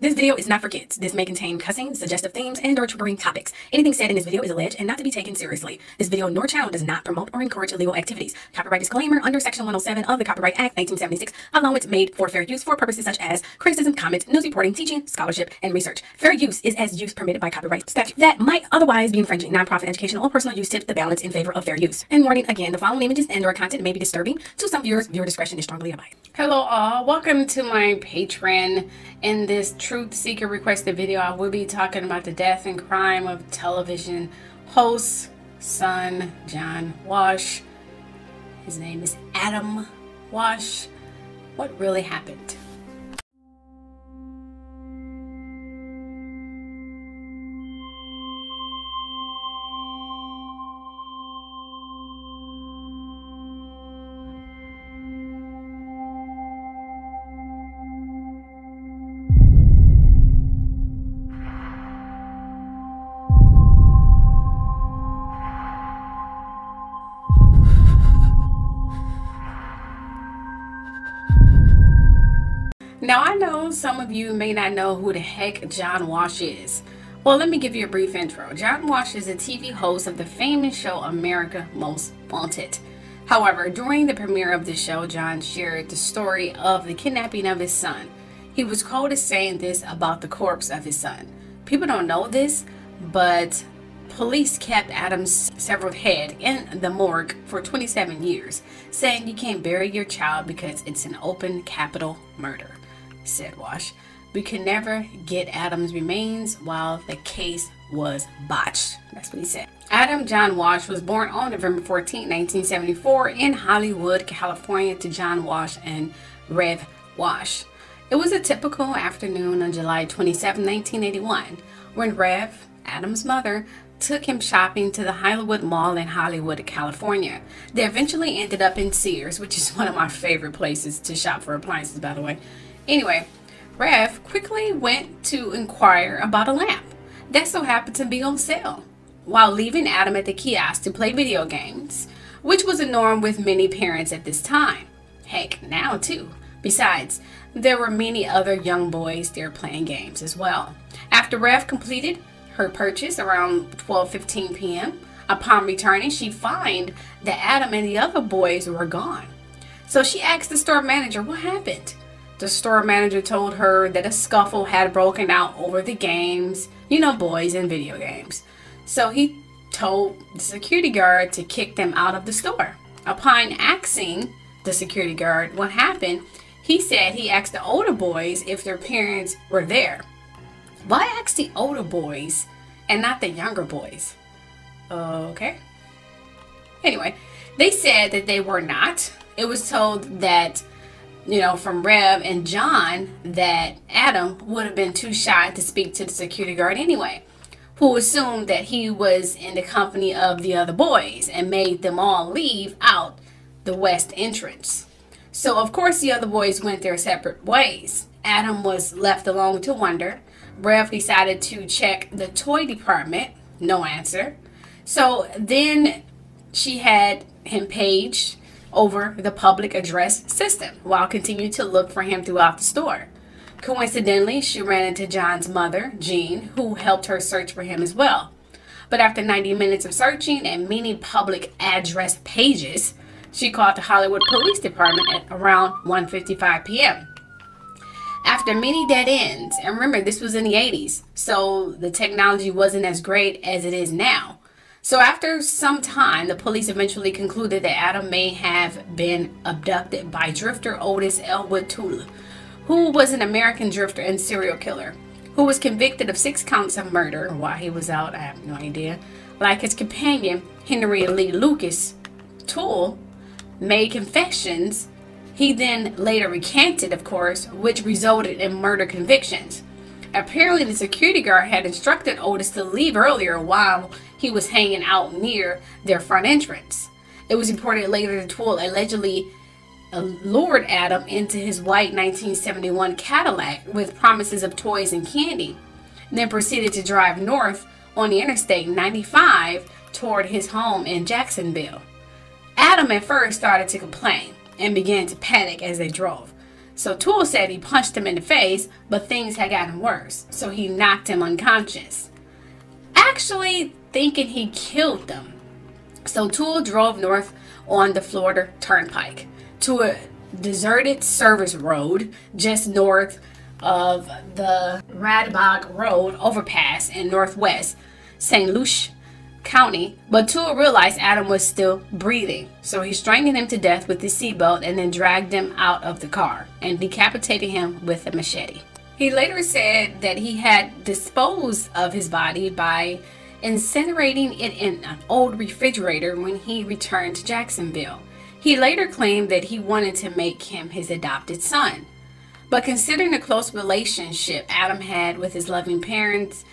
This video is not for kids. This may contain cussing, suggestive themes, and or triggering topics. Anything said in this video is alleged and not to be taken seriously. This video nor channel does not promote or encourage illegal activities. Copyright disclaimer under Section 107 of the Copyright Act 1976. Allowance made for fair use for purposes such as criticism, comment, news reporting, teaching, scholarship, and research. Fair use is as use permitted by copyright statute that might otherwise be infringing. Nonprofit educational or personal use tip the balance in favor of fair use. And warning again, the following images and or content may be disturbing to some viewers. Viewer discretion is strongly advised. Hello all, welcome to my Patreon. In this Truth Seeker requested video, I will be talking about the death and crime of television host, son, John Walsh. His name is Adam Walsh. What really happened? Some of you may not know who the heck John Walsh is. Well, let me give you a brief intro. John Walsh is a TV host of the famous show America Most Wanted. However, during the premiere of the show, John shared the story of the kidnapping of his son. He was quoted saying this about the corpse of his son. People don't know this, but police kept Adam's severed head in the morgue for 27 years, saying you can't bury your child because it's an open capital murder said Walsh. We could never get Adam's remains while the case was botched. That's what he said. Adam John Walsh was born on November 14, 1974 in Hollywood, California to John Walsh and Rev Walsh. It was a typical afternoon on July 27, 1981, when Rev, Adam's mother, took him shopping to the Hollywood Mall in Hollywood, California. They eventually ended up in Sears, which is one of my favorite places to shop for appliances, by the way. Anyway, Rev quickly went to inquire about a lamp that so happened to be on sale while leaving Adam at the kiosk to play video games, which was a norm with many parents at this time. Heck, now too. Besides, there were many other young boys there playing games as well. After Rev completed her purchase around 12:15 p.m., upon returning, she found that Adam and the other boys were gone. So she asked the store manager what happened. The store manager told her that a scuffle had broken out over the games, you know, boys and video games. So he told the security guard to kick them out of the store. Upon asking the security guard what happened, he said he asked the older boys if their parents were there. Why ask the older boys and not the younger boys? Okay. Anyway, they said that they were not. It was told that you know, from Rev and John that Adam would have been too shy to speak to the security guard anyway, who assumed that he was in the company of the other boys and made them all leave out the west entrance. So, of course, the other boys went their separate ways. Adam was left alone to wonder. Rev decided to check the toy department. No answer. So then she had him page over the public address system while continuing to look for him throughout the store. Coincidentally, she ran into John's mother, Jean, who helped her search for him as well. But after 90 minutes of searching and many public address pages, she called the Hollywood Police Department at around 1:55 p.m. After many dead ends, and remember this was in the 80s, so the technology wasn't as great as it is now. So after some time, the police eventually concluded that Adam may have been abducted by drifter Otis Elwood Toole, who was an American drifter and serial killer, who was convicted of six counts of murder while he was out. I have no idea. Like his companion, Henry Lee Lucas, Toole made confessions. He then later recanted, of course, which resulted in murder convictions. Apparently, the security guard had instructed Otis to leave earlier while he was hanging out near their front entrance. It was reported later that Toole allegedly uh, lured Adam into his white 1971 Cadillac with promises of toys and candy, then proceeded to drive north on the Interstate 95 toward his home in Jacksonville. Adam at first started to complain and began to panic as they drove. So Toole said he punched him in the face, but things had gotten worse, so he knocked him unconscious. Actually, thinking he killed them. So Toole drove north on the Florida Turnpike to a deserted service road just north of the Radbog Road overpass in northwest St. Lucie County, but Toole realized Adam was still breathing. So he strangled him to death with his seatbelt and then dragged him out of the car and decapitated him with a machete. He later said that he had disposed of his body by incinerating it in an old refrigerator when he returned to Jacksonville. He later claimed that he wanted to make him his adopted son. But considering the close relationship Adam had with his loving parents,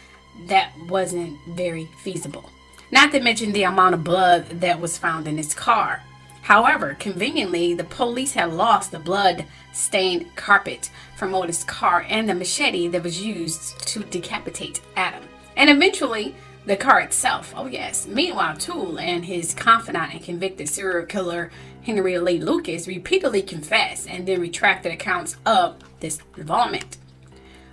that wasn't very feasible. Not to mention the amount of blood that was found in his car. However, conveniently, the police had lost the blood stained carpet from Otis' car and the machete that was used to decapitate Adam. And eventually, the car itself. Oh, yes. Meanwhile, Toole and his confidant and convicted serial killer Henry Lee Lucas repeatedly confessed and then retracted accounts of this involvement.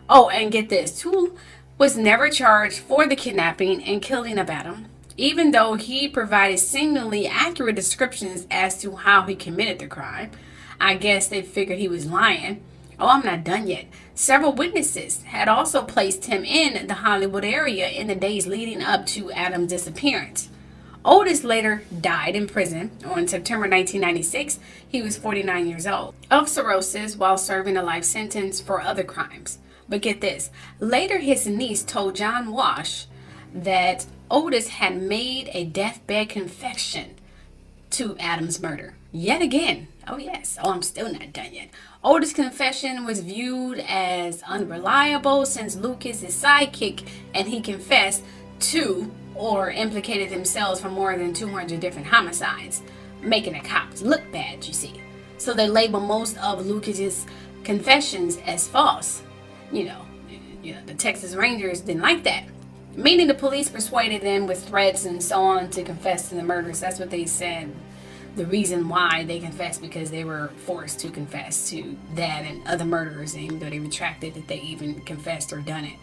Oh, and get this Toole was never charged for the kidnapping and killing of Adam even though he provided seemingly accurate descriptions as to how he committed the crime. I guess they figured he was lying. Oh, I'm not done yet. Several witnesses had also placed him in the Hollywood area in the days leading up to Adam's disappearance. Otis later died in prison on September 1996. He was 49 years old of cirrhosis while serving a life sentence for other crimes. But get this later, his niece told John Walsh that Otis had made a deathbed confession to Adam's murder. Yet again. Oh, yes. Oh, I'm still not done yet. Otis' confession was viewed as unreliable since Lucas is sidekick and he confessed to or implicated themselves for more than 200 different homicides, making the cops look bad, you see. So they label most of Lucas's confessions as false. You know, you know, the Texas Rangers didn't like that. Meaning the police persuaded them with threats and so on to confess to the murders. That's what they said. The reason why they confessed because they were forced to confess to that and other murders, even though they retracted that they even confessed or done it.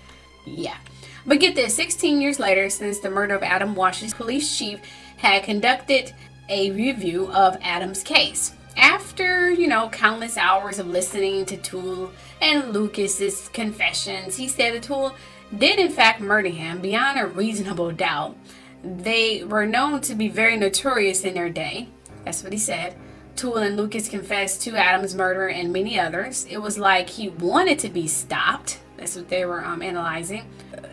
Yeah. But get this 16 years later, since the murder of Adam Walsh's police chief had conducted a review of Adam's case. After, you know, countless hours of listening to Toole and Lucas's confessions, he said that Toole did in fact murder him beyond a reasonable doubt. They were known to be very notorious in their day. That's what he said. Toole and Lucas confessed to Adam's murder and many others. It was like he wanted to be stopped. That's what they were um, analyzing.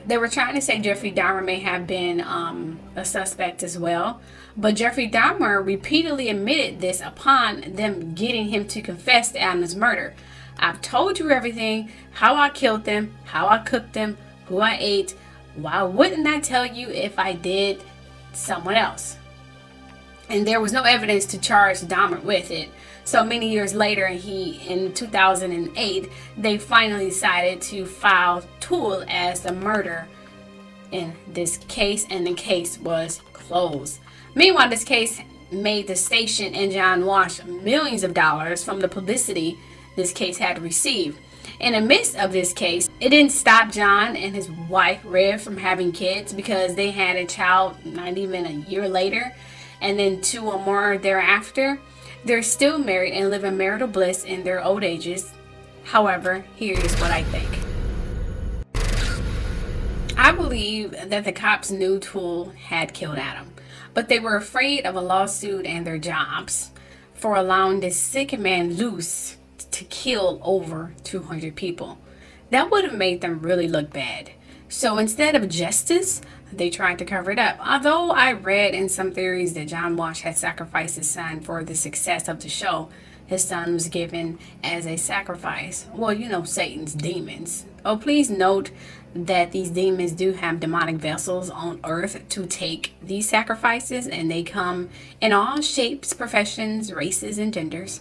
They were trying to say Jeffrey Dahmer may have been um, a suspect as well. But Jeffrey Dahmer repeatedly admitted this upon them getting him to confess to Adam's murder. I've told you everything, how I killed them, how I cooked them, who I ate, why wouldn't I tell you if I did someone else? And there was no evidence to charge Dahmer with it. So many years later, he in 2008, they finally decided to file Toole as the murder in this case, and the case was closed. Meanwhile, this case made the station and John Walsh millions of dollars from the publicity this case had received. In the midst of this case, it didn't stop John and his wife, Rev, from having kids because they had a child not even a year later and then two or more thereafter. They're still married and live in marital bliss in their old ages. However, here is what I think. I believe that the cops knew Toole had killed Adam, but they were afraid of a lawsuit and their jobs for allowing this sick man loose to kill over 200 people. That would have made them really look bad. So instead of justice, they tried to cover it up. Although I read in some theories that John Walsh had sacrificed his son for the success of the show, his son was given as a sacrifice. Well, you know, Satan's demons. Oh, please note that these demons do have demonic vessels on earth to take these sacrifices, and they come in all shapes, professions, races, and genders.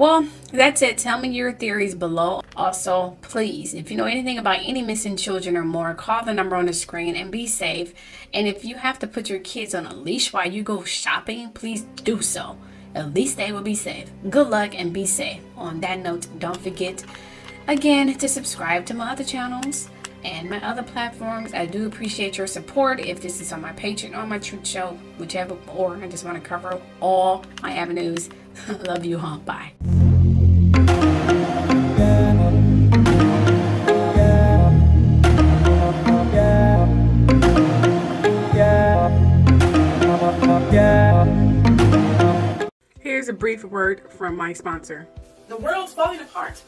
Well, that's it. Tell me your theories below. Also, please, if you know anything about any missing children or more, call the number on the screen and be safe. And if you have to put your kids on a leash while you go shopping, please do so. at least they will be safe. Good luck and be safe. On that note, don't forget again to subscribe to my other channels and my other platforms. I do appreciate your support. If this is on my Patreon or my Truth Show, whichever, or I just want to cover all my avenues. Love you, huh? Bye. Here's a brief word from my sponsor. The world's falling apart.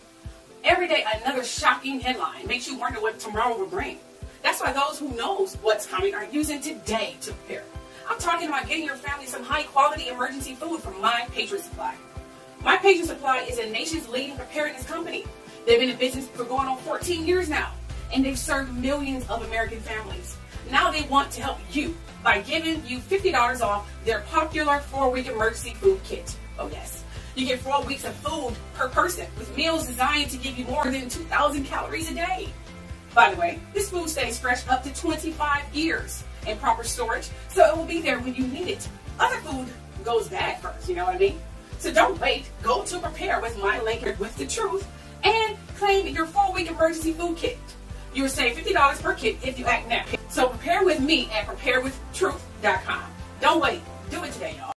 Every day, another shocking headline makes you wonder what tomorrow will bring. That's why those who knows what's coming are using today to prepare. I'm talking about getting your family some high quality emergency food from My Patriot Supply. My Patriot Supply is a nation's leading preparedness company. They've been in business for going on 14 years now, and they've served millions of American families. Now they want to help you by giving you $50 off their popular four-week emergency food kit. Oh yes. You get four weeks of food per person with meals designed to give you more than 2,000 calories a day. By the way, this food stays fresh up to 25 years in proper storage, so it will be there when you need it. Other food goes bad first, you know what I mean? So don't wait. Go to prepare with my link with the truth and claim your four-week emergency food kit. You will save $50 per kit if you act now. So prepare with me at preparewithtruth.com. Don't wait.